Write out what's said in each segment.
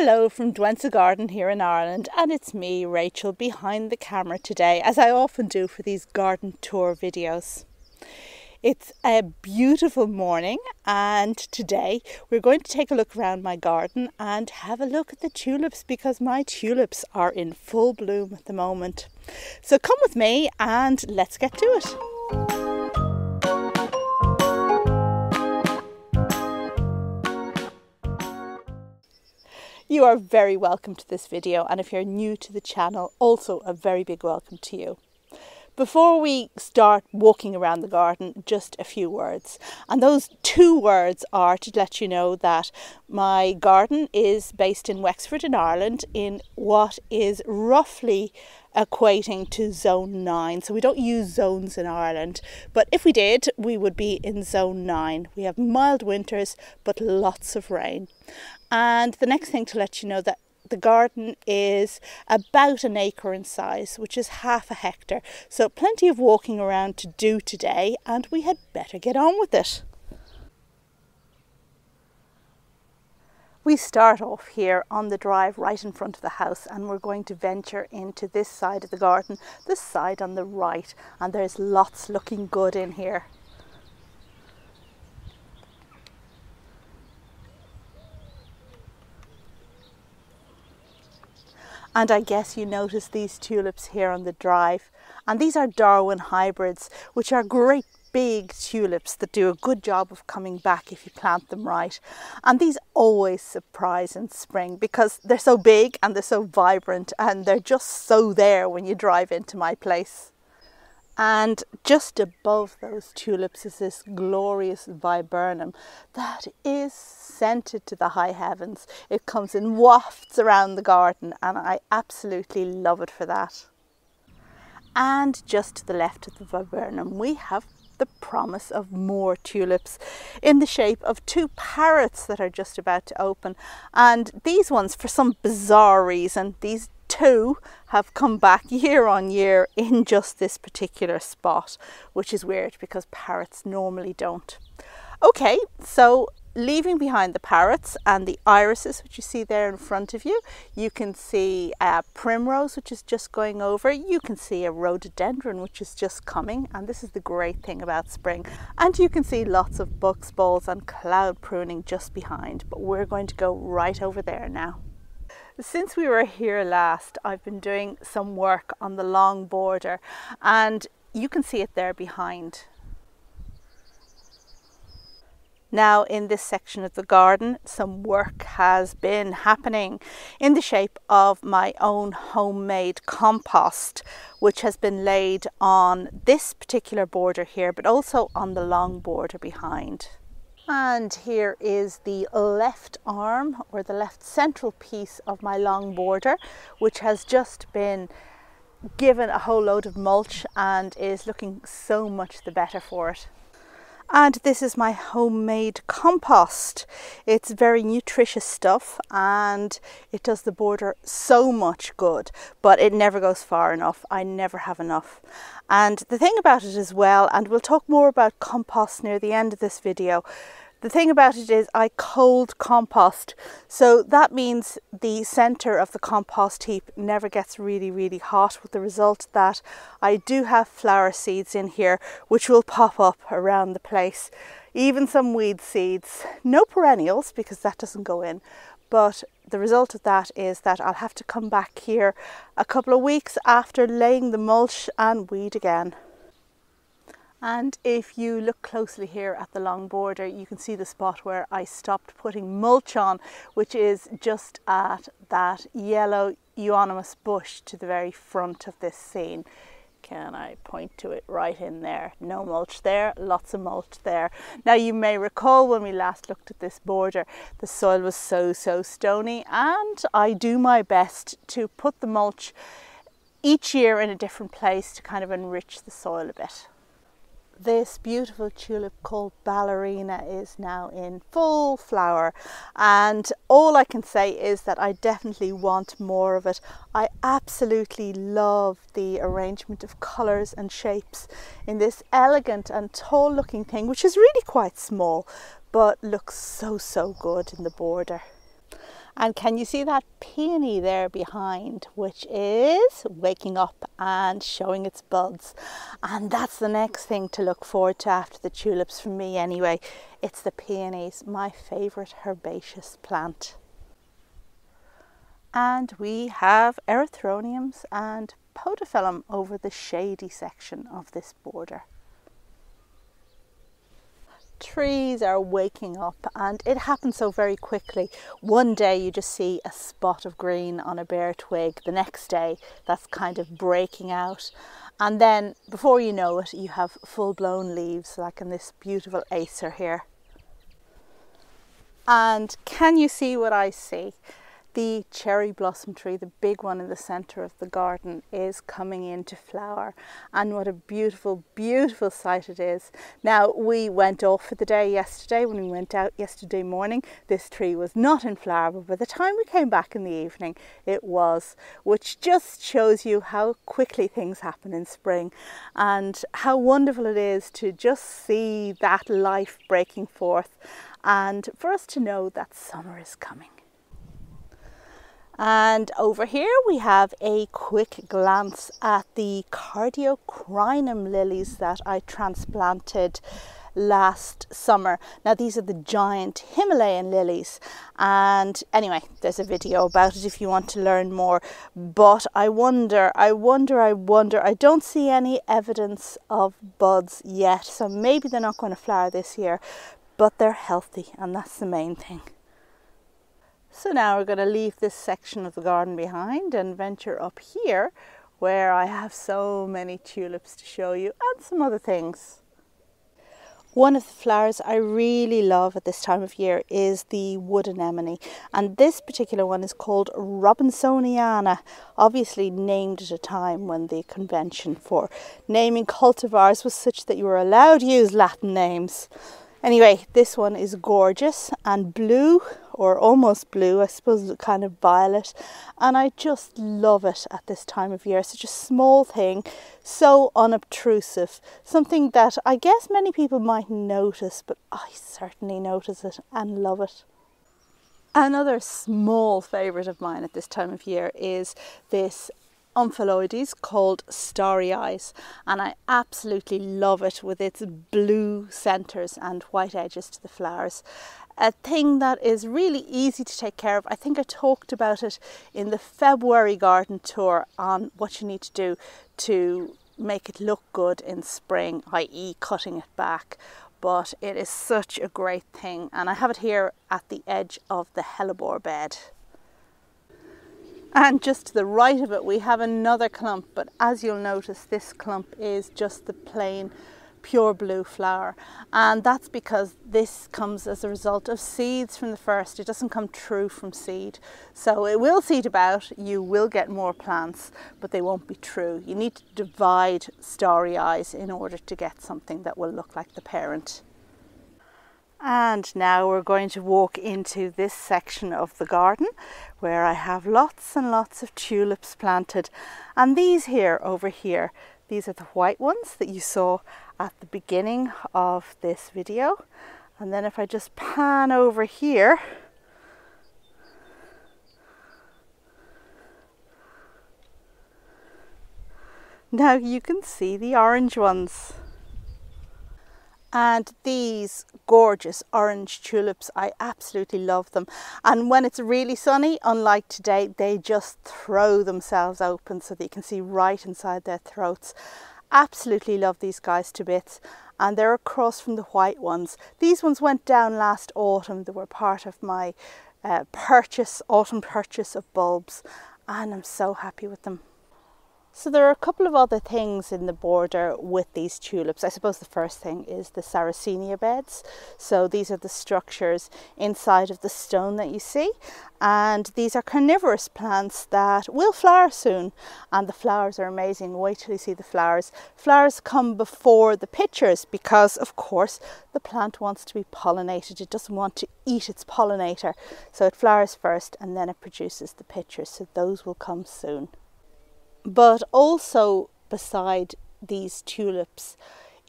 Hello from Douentza Garden here in Ireland, and it's me, Rachel, behind the camera today, as I often do for these garden tour videos. It's a beautiful morning, and today we're going to take a look around my garden and have a look at the tulips because my tulips are in full bloom at the moment. So come with me and let's get to it. You are very welcome to this video and if you're new to the channel, also a very big welcome to you. Before we start walking around the garden, just a few words. And those two words are to let you know that my garden is based in Wexford in Ireland in what is roughly equating to zone 9. So we don't use zones in Ireland, but if we did, we would be in zone 9. We have mild winters but lots of rain. And the next thing to let you know that the garden is about an acre in size, which is half a hectare. So plenty of walking around to do today, and we had better get on with it. We start off here on the drive right in front of the house and we're going to venture into this side of the garden, this side on the right, and there's lots looking good in here. And I guess you notice these tulips here on the drive. And these are Darwin hybrids, which are great big tulips that do a good job of coming back if you plant them right. And these always surprise in spring because they're so big and they're so vibrant and they're just so there when you drive into my place. And just above those tulips is this glorious viburnum that is scented to the high heavens. It comes in wafts around the garden, and I absolutely love it for that. And just to the left of the viburnum, we have the promise of more tulips in the shape of two parrots that are just about to open. And these ones, for some bizarre reason, these two have come back year on year in just this particular spot, which is weird because parrots normally don't. Okay, so leaving behind the parrots and the irises, which you see there in front of you, you can see a primrose, which is just going over. You can see a rhododendron, which is just coming. And this is the great thing about spring. And you can see lots of buxballs and cloud pruning just behind. But we're going to go right over there now. Since we were here last, I've been doing some work on the long border and you can see it there behind. Now in this section of the garden, some work has been happening in the shape of my own homemade compost, which has been laid on this particular border here, but also on the long border behind. And here is the left arm or the left central piece of my long border, which has just been given a whole load of mulch and is looking so much the better for it. And this is my homemade compost. It's very nutritious stuff and it does the border so much good, but it never goes far enough. I never have enough. And the thing about it as well, and we'll talk more about compost near the end of this video, the thing about it is I cold compost. So that means the center of the compost heap never gets really, really hot with the result that I do have flower seeds in here which will pop up around the place. Even some weed seeds, no perennials because that doesn't go in. But the result of that is that I'll have to come back here a couple of weeks after laying the mulch and weed again. And if you look closely here at the long border, you can see the spot where I stopped putting mulch on, which is just at that yellow euonymus bush to the very front of this scene. Can I point to it right in there? No mulch there, lots of mulch there. Now you may recall when we last looked at this border, the soil was so, so stony and I do my best to put the mulch each year in a different place to kind of enrich the soil a bit this beautiful tulip called ballerina is now in full flower and all I can say is that I definitely want more of it. I absolutely love the arrangement of colours and shapes in this elegant and tall looking thing which is really quite small but looks so so good in the border. And can you see that peony there behind, which is waking up and showing its buds? And that's the next thing to look forward to after the tulips for me, anyway. It's the peonies, my favourite herbaceous plant. And we have erythroniums and podophyllum over the shady section of this border trees are waking up and it happens so very quickly. One day you just see a spot of green on a bare twig, the next day that's kind of breaking out. And then before you know it, you have full blown leaves, like in this beautiful acer here. And can you see what I see? The cherry blossom tree, the big one in the centre of the garden, is coming into flower. And what a beautiful, beautiful sight it is. Now, we went off for the day yesterday. When we went out yesterday morning, this tree was not in flower, but by the time we came back in the evening, it was, which just shows you how quickly things happen in spring and how wonderful it is to just see that life breaking forth and for us to know that summer is coming. And over here we have a quick glance at the cardiocrinum lilies that I transplanted last summer. Now these are the giant Himalayan lilies and anyway there's a video about it if you want to learn more but I wonder I wonder I wonder I don't see any evidence of buds yet so maybe they're not going to flower this year but they're healthy and that's the main thing. So now we're going to leave this section of the garden behind and venture up here where I have so many tulips to show you and some other things. One of the flowers I really love at this time of year is the wood anemone, and this particular one is called Robinsoniana, obviously named at a time when the convention for naming cultivars was such that you were allowed to use Latin names. Anyway, this one is gorgeous and blue or almost blue, I suppose kind of violet, and I just love it at this time of year. Such a small thing, so unobtrusive, something that I guess many people might notice, but I certainly notice it and love it. Another small favourite of mine at this time of year is this Omphalodes called Starry Eyes, and I absolutely love it with its blue centres and white edges to the flowers. A thing that is really easy to take care of. I think I talked about it in the February garden tour on what you need to do to make it look good in spring, i.e., cutting it back. But it is such a great thing, and I have it here at the edge of the hellebore bed. And just to the right of it, we have another clump, but as you'll notice, this clump is just the plain pure blue flower. And that's because this comes as a result of seeds from the first. It doesn't come true from seed. So it will seed about, you will get more plants, but they won't be true. You need to divide starry eyes in order to get something that will look like the parent. And now we're going to walk into this section of the garden where I have lots and lots of tulips planted. And these here over here, these are the white ones that you saw at the beginning of this video. And then if I just pan over here, now you can see the orange ones. And these gorgeous orange tulips, I absolutely love them. And when it's really sunny, unlike today, they just throw themselves open so that you can see right inside their throats. Absolutely love these guys to bits. And they're across from the white ones. These ones went down last autumn. They were part of my uh, purchase, autumn purchase of bulbs. And I'm so happy with them. So there are a couple of other things in the border with these tulips. I suppose the first thing is the Sarracenia beds. So these are the structures inside of the stone that you see. And these are carnivorous plants that will flower soon. And the flowers are amazing. Wait till you see the flowers. Flowers come before the pitchers because, of course, the plant wants to be pollinated. It doesn't want to eat its pollinator. So it flowers first and then it produces the pitchers. So those will come soon. But also beside these tulips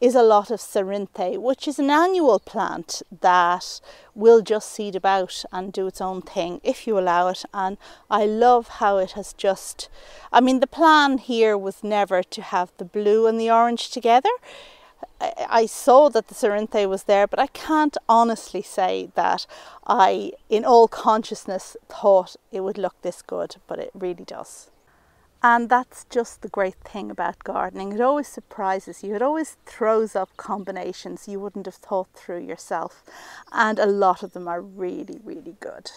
is a lot of cerinthe, which is an annual plant that will just seed about and do its own thing if you allow it. And I love how it has just, I mean, the plan here was never to have the blue and the orange together. I saw that the cerinthe was there, but I can't honestly say that I, in all consciousness, thought it would look this good, but it really does. And that's just the great thing about gardening. It always surprises you. It always throws up combinations you wouldn't have thought through yourself. And a lot of them are really, really good.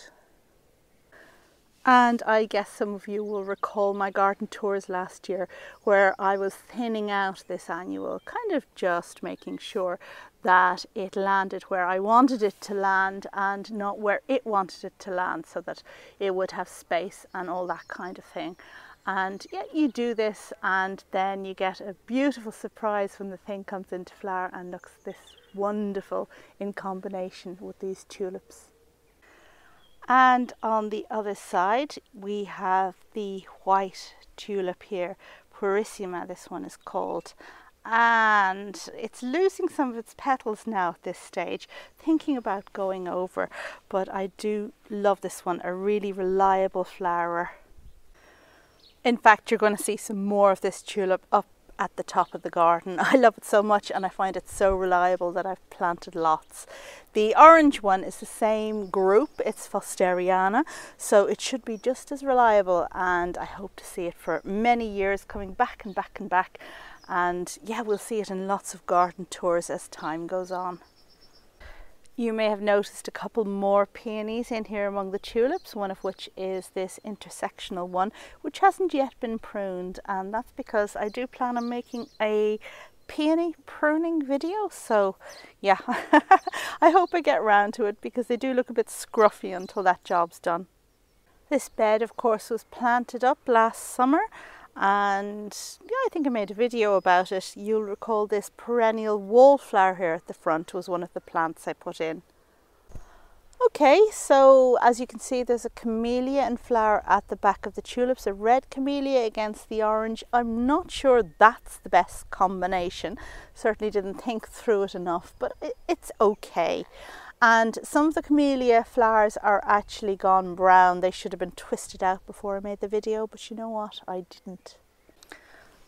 And I guess some of you will recall my garden tours last year where I was thinning out this annual, kind of just making sure that it landed where I wanted it to land and not where it wanted it to land so that it would have space and all that kind of thing. And yeah, you do this and then you get a beautiful surprise when the thing comes into flower and looks this wonderful in combination with these tulips. And on the other side, we have the white tulip here, Purissima, this one is called. And it's losing some of its petals now at this stage, thinking about going over. But I do love this one, a really reliable flower. In fact, you're going to see some more of this tulip up at the top of the garden. I love it so much and I find it so reliable that I've planted lots. The orange one is the same group, it's Fosteriana, so it should be just as reliable and I hope to see it for many years coming back and back and back. And yeah, we'll see it in lots of garden tours as time goes on. You may have noticed a couple more peonies in here among the tulips, one of which is this intersectional one, which hasn't yet been pruned, and that's because I do plan on making a peony pruning video. So, yeah, I hope I get around to it because they do look a bit scruffy until that job's done. This bed, of course, was planted up last summer and yeah, I think I made a video about it. You'll recall this perennial wallflower here at the front was one of the plants I put in. Okay, so as you can see there's a camellia in flower at the back of the tulips, a red camellia against the orange. I'm not sure that's the best combination. Certainly didn't think through it enough, but it's okay and some of the camellia flowers are actually gone brown. They should have been twisted out before I made the video but you know what? I didn't.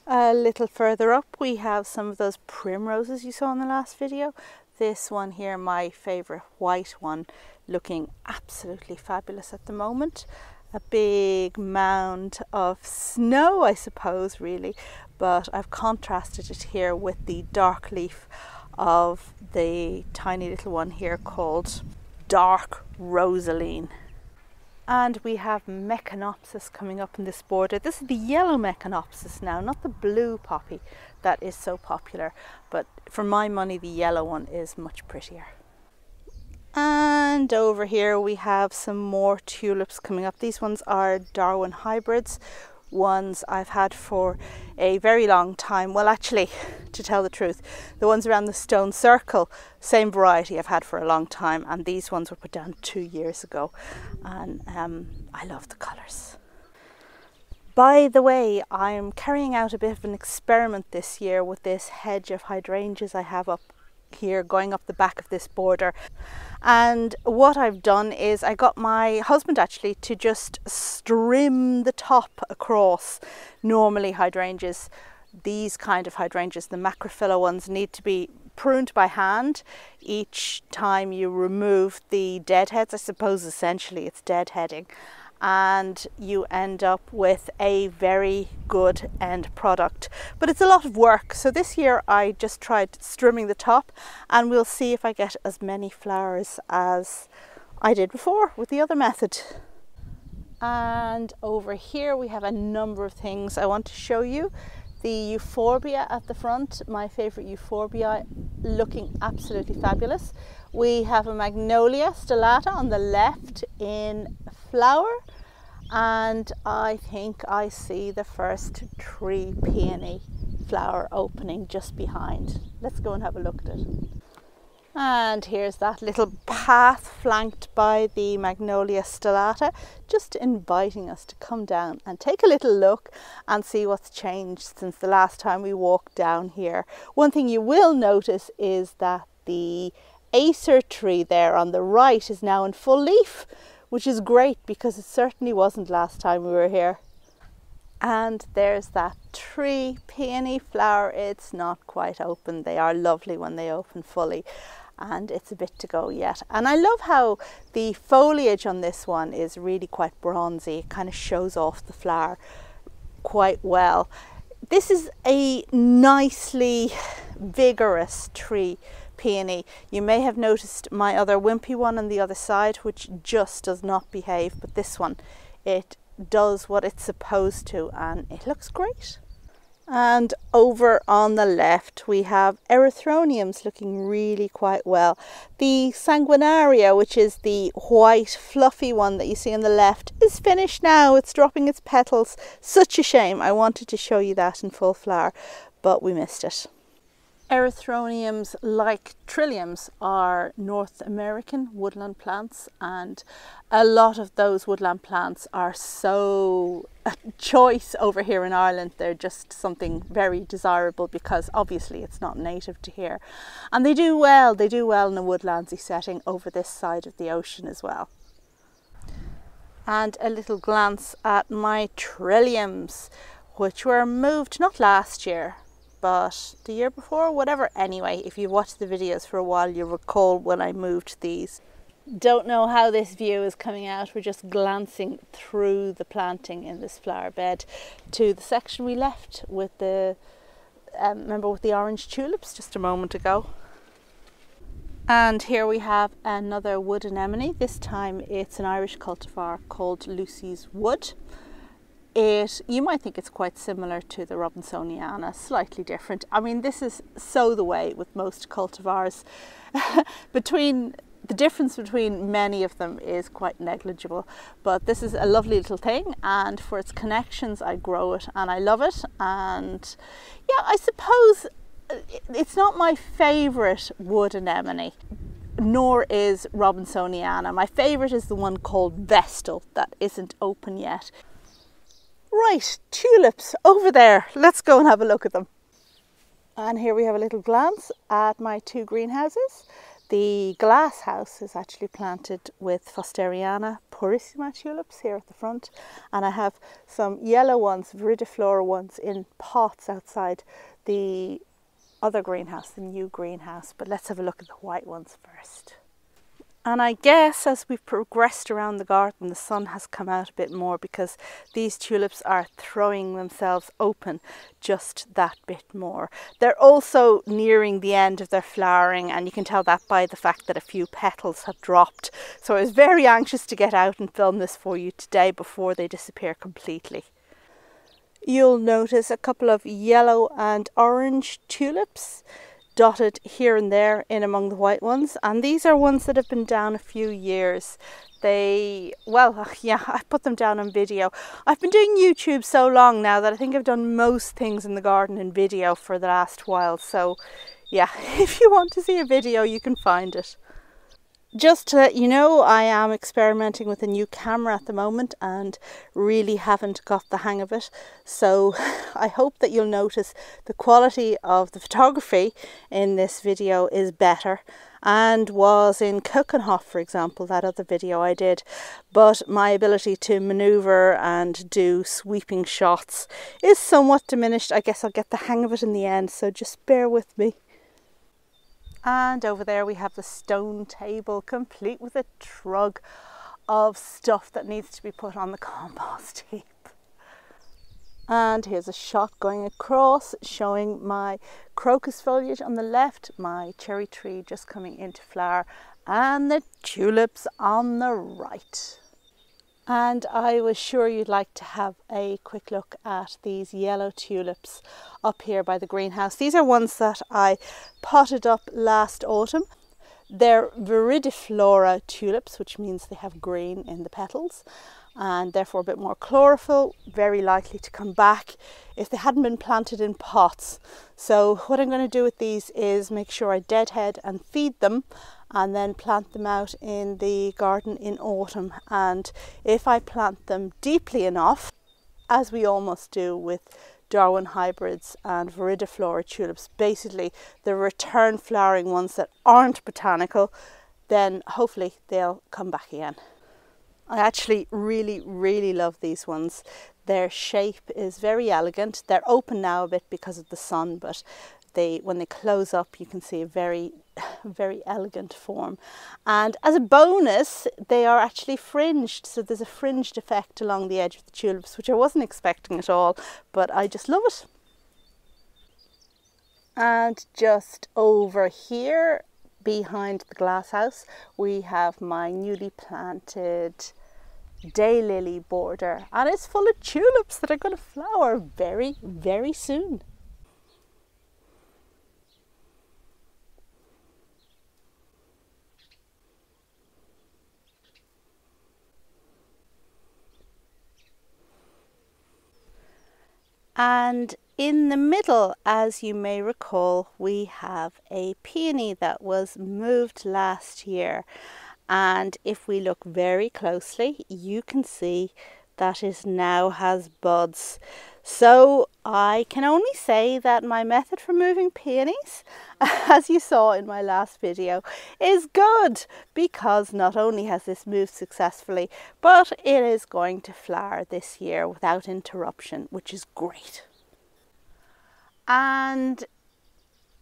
A little further up we have some of those primroses you saw in the last video. This one here my favorite white one looking absolutely fabulous at the moment. A big mound of snow I suppose really but I've contrasted it here with the dark leaf of the tiny little one here called Dark Rosaleen. And we have Meconopsis coming up in this border. This is the yellow Meconopsis now, not the blue poppy that is so popular. But for my money, the yellow one is much prettier. And over here we have some more tulips coming up. These ones are Darwin hybrids, ones I've had for a very long time. Well, actually, to tell the truth, the ones around the stone circle, same variety I've had for a long time, and these ones were put down two years ago, and um, I love the colours. By the way, I'm carrying out a bit of an experiment this year with this hedge of hydrangeas I have up here going up the back of this border. And what I've done is I got my husband actually to just strim the top across. Normally hydrangeas, these kind of hydrangeas, the macrophylla ones, need to be pruned by hand each time you remove the deadheads. I suppose essentially it's deadheading and you end up with a very good end product. But it's a lot of work. So this year I just tried strimming the top and we'll see if I get as many flowers as I did before with the other method. And over here we have a number of things I want to show you. The euphorbia at the front, my favorite euphorbia, looking absolutely fabulous. We have a magnolia stellata on the left in flower and I think I see the first tree peony flower opening just behind. Let's go and have a look at it. And here's that little path flanked by the Magnolia stellata, just inviting us to come down and take a little look and see what's changed since the last time we walked down here. One thing you will notice is that the Acer tree there on the right is now in full leaf, which is great because it certainly wasn't last time we were here. And there's that tree peony flower. It's not quite open. They are lovely when they open fully and it's a bit to go yet. And I love how the foliage on this one is really quite bronzy. It kind of shows off the flower quite well. This is a nicely vigorous tree peony. You may have noticed my other wimpy one on the other side which just does not behave but this one it does what it's supposed to and it looks great. And over on the left, we have erythroniums looking really quite well. The sanguinaria, which is the white fluffy one that you see on the left, is finished now. It's dropping its petals. Such a shame. I wanted to show you that in full flower, but we missed it. Erythroniums, like trilliums, are North American woodland plants, and a lot of those woodland plants are so choice over here in Ireland. They're just something very desirable because obviously it's not native to here, and they do well. They do well in a woodlandsy setting over this side of the ocean as well. And a little glance at my trilliums, which were moved not last year but the year before, whatever. Anyway, if you've watched the videos for a while, you'll recall when I moved these. Don't know how this view is coming out. We're just glancing through the planting in this flower bed to the section we left with the, um, remember with the orange tulips just a moment ago. And here we have another wood anemone. This time it's an Irish cultivar called Lucy's Wood it you might think it's quite similar to the Robinsoniana, slightly different. I mean, this is so the way with most cultivars. between the difference between many of them is quite negligible, but this is a lovely little thing, and for its connections, I grow it and I love it. And yeah, I suppose uh, it's not my favourite wood anemone, nor is Robinsoniana. My favourite is the one called Vestal that isn't open yet. Right, tulips over there. Let's go and have a look at them. And here we have a little glance at my two greenhouses. The glass house is actually planted with Fosteriana purissima tulips here at the front. And I have some yellow ones, viridiflora ones in pots outside the other greenhouse, the new greenhouse. But let's have a look at the white ones first. And I guess as we've progressed around the garden, the sun has come out a bit more because these tulips are throwing themselves open just that bit more. They're also nearing the end of their flowering, and you can tell that by the fact that a few petals have dropped. So I was very anxious to get out and film this for you today before they disappear completely. You'll notice a couple of yellow and orange tulips dotted here and there in among the white ones. And these are ones that have been down a few years. They well yeah i put them down on video. I've been doing youtube so long now that i think i've done most things in the garden in video for the last while. So yeah if you want to see a video you can find it just to let you know, I am experimenting with a new camera at the moment and really haven't got the hang of it. So I hope that you'll notice the quality of the photography in this video is better and was in Keukenhof, for example, that other video I did. But my ability to maneuver and do sweeping shots is somewhat diminished. I guess I'll get the hang of it in the end, so just bear with me. And over there we have the stone table complete with a trug of stuff that needs to be put on the compost heap. And here's a shot going across showing my crocus foliage on the left, my cherry tree just coming into flower, and the tulips on the right. And I was sure you'd like to have a quick look at these yellow tulips up here by the greenhouse. These are ones that I potted up last autumn. They're viridiflora tulips, which means they have green in the petals. and therefore a bit more chlorophyll, very likely to come back if they hadn't been planted in pots. So what I'm going to do with these is make sure I deadhead and feed them and then plant them out in the garden in autumn. And if I plant them deeply enough, as we almost do with Darwin hybrids and viridiflora tulips, basically the return flowering ones that aren't botanical, then hopefully they'll come back again. I actually really, really love these ones. Their shape is very elegant. They're open now a bit because of the sun, but they when they close up you can see a very very elegant form. And as a bonus they are actually fringed. So there's a fringed effect along the edge of the tulips which I wasn't expecting at all but I just love it. And just over here behind the glass house we have my newly planted daylily border. And it's full of tulips that are going to flower very very soon And in the middle, as you may recall, we have a peony that was moved last year. And if we look very closely, you can see that it now has buds. So I can only say that my method for moving peonies, as you saw in my last video, is good because not only has this moved successfully, but it is going to flower this year without interruption, which is great. And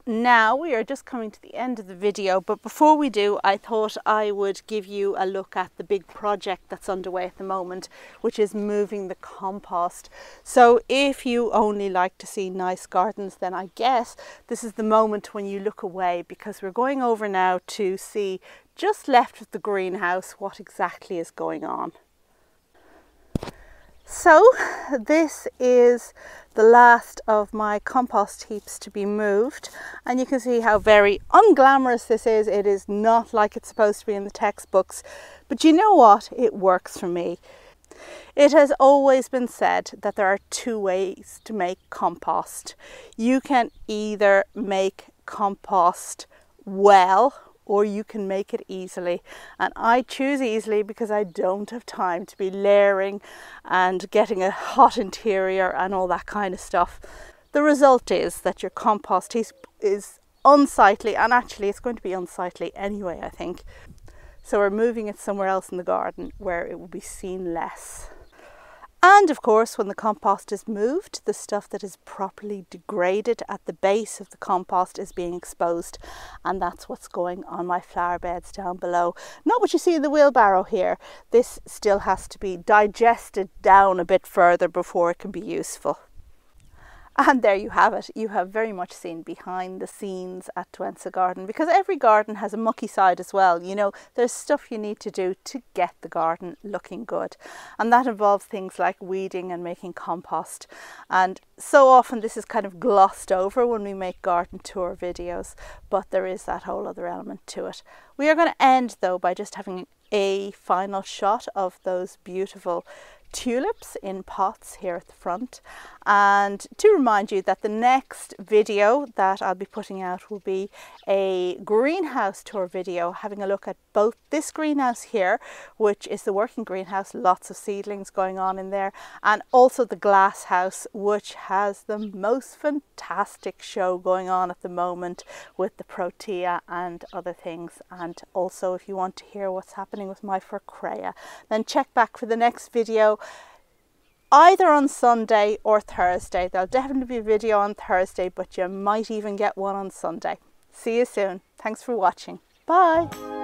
now we are just coming to the end of the video but before we do I thought I would give you a look at the big project that's underway at the moment which is moving the compost so if you only like to see nice gardens then I guess this is the moment when you look away because we're going over now to see just left of the greenhouse what exactly is going on. So this is the last of my compost heaps to be moved and you can see how very unglamorous this is. It is not like it's supposed to be in the textbooks but you know what? It works for me. It has always been said that there are two ways to make compost. You can either make compost well or you can make it easily. And I choose easily because I don't have time to be layering and getting a hot interior and all that kind of stuff. The result is that your compost is, is unsightly and actually it's going to be unsightly anyway, I think. So we're moving it somewhere else in the garden where it will be seen less. And of course, when the compost is moved, the stuff that is properly degraded at the base of the compost is being exposed. And that's what's going on my flower beds down below. Not what you see in the wheelbarrow here. This still has to be digested down a bit further before it can be useful. And there you have it. You have very much seen behind the scenes at Douentza Garden because every garden has a mucky side as well. You know, there's stuff you need to do to get the garden looking good. And that involves things like weeding and making compost. And so often this is kind of glossed over when we make garden tour videos, but there is that whole other element to it. We are going to end though by just having a final shot of those beautiful tulips in pots here at the front and to remind you that the next video that I'll be putting out will be a greenhouse tour video having a look at both this greenhouse here which is the working greenhouse lots of seedlings going on in there and also the glass house which has the most fantastic show going on at the moment with the protea and other things. And also if you want to hear what's happening with my Furcraea then check back for the next video either on Sunday or Thursday. There'll definitely be a video on Thursday, but you might even get one on Sunday. See you soon. Thanks for watching. Bye.